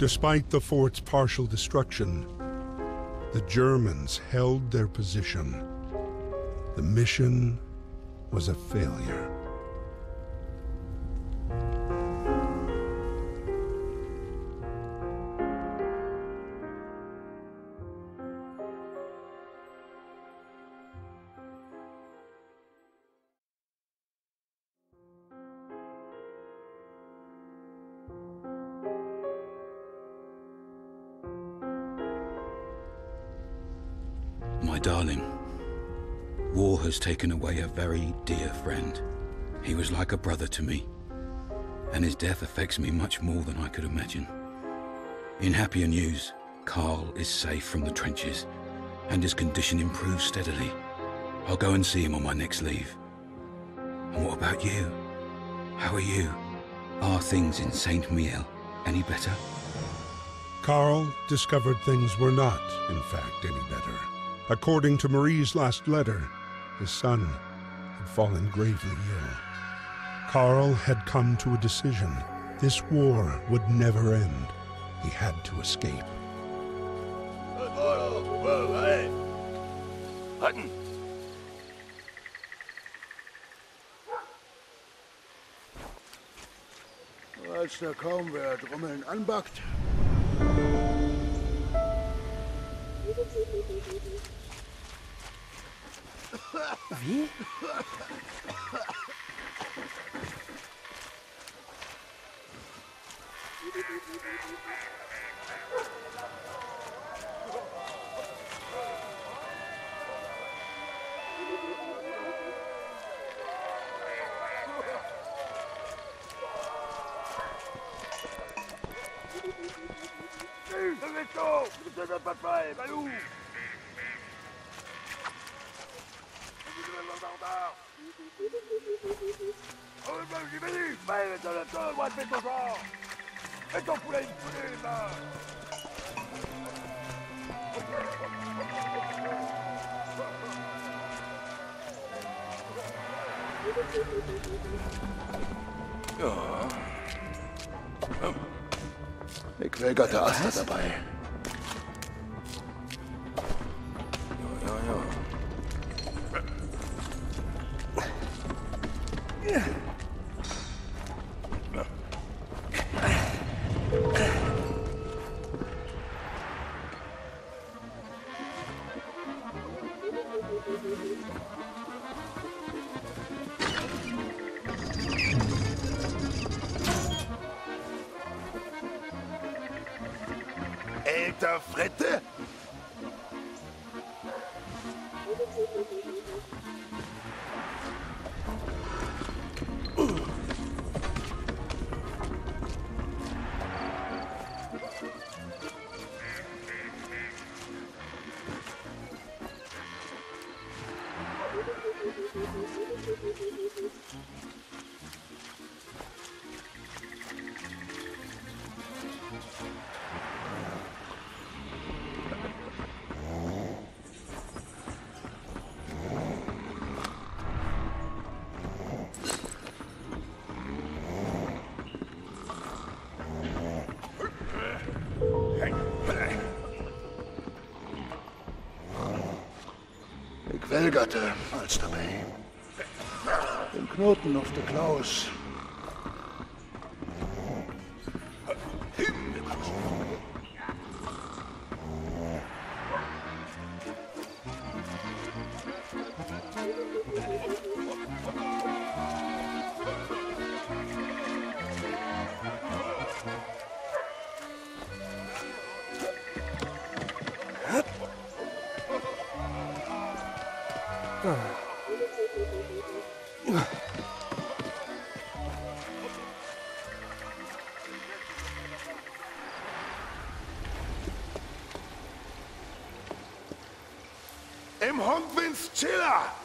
Despite the fort's partial destruction, the Germans held their position. The mission was a failure. Has taken away a very dear friend. He was like a brother to me, and his death affects me much more than I could imagine. In happier news, Karl is safe from the trenches, and his condition improves steadily. I'll go and see him on my next leave. And what about you? How are you? Are things in Saint-Mihiel any better? Karl discovered things were not, in fact, any better. According to Marie's last letter, his son had fallen gravely ill. Karl had come to a decision. This war would never end. He had to escape. Hutton! Als da kaum wer Trommeln anbackt. Oui Le vaisseau Le de papa est j'ai venu Mais dans le temps, moi, fais ton genre Fais ton poulet, une plume Ja. Ich will Gott Gatter dabei. Alter Fritte! Gequälgerte als dabei. Den Knoten auf der Klaus. im Hund Vince Chiller.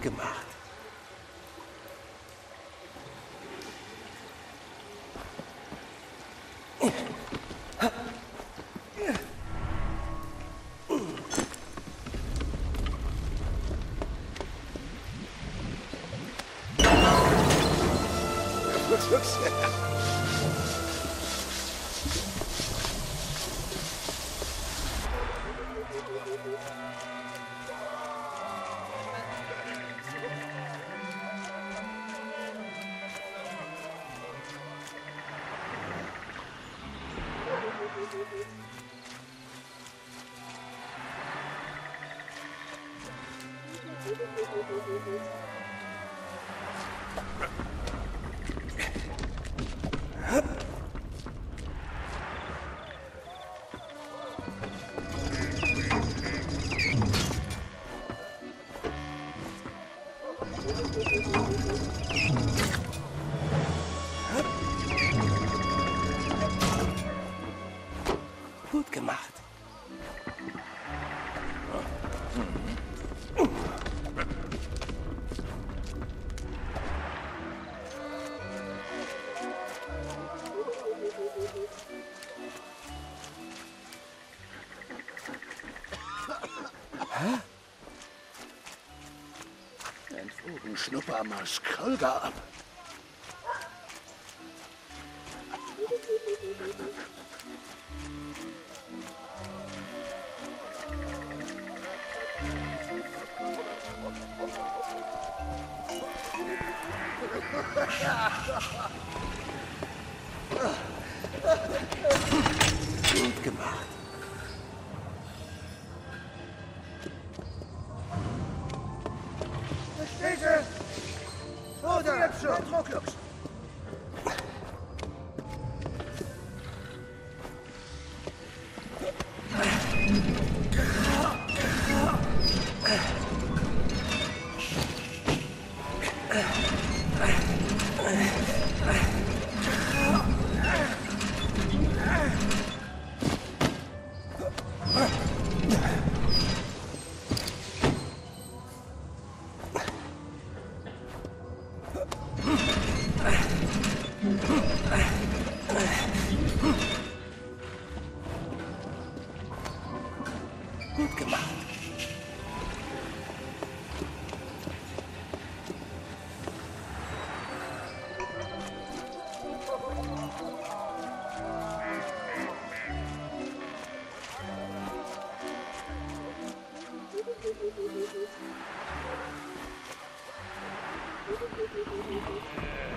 Gemacht. Gut gemacht. Hä? Ganz schnupper mal Skrölger ab. Gut gemacht. Oder!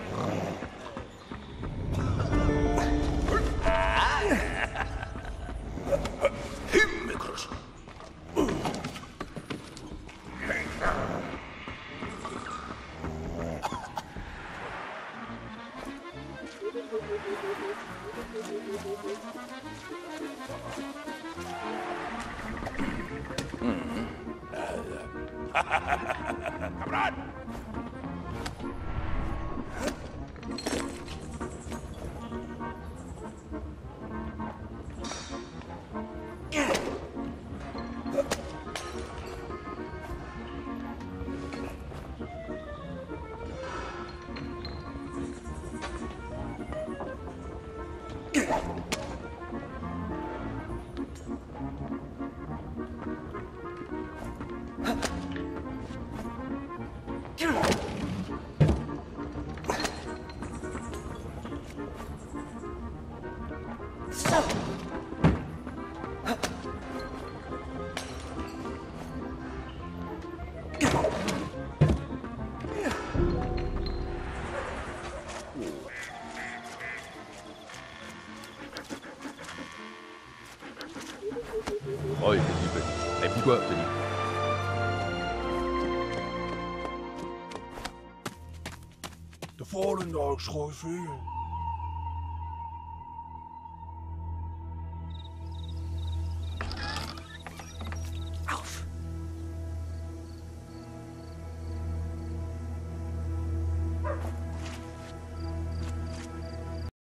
Yeah. ¡Cabrón! Øj, Felipe. Du gør, Felipe? The fallen dogs, Jose.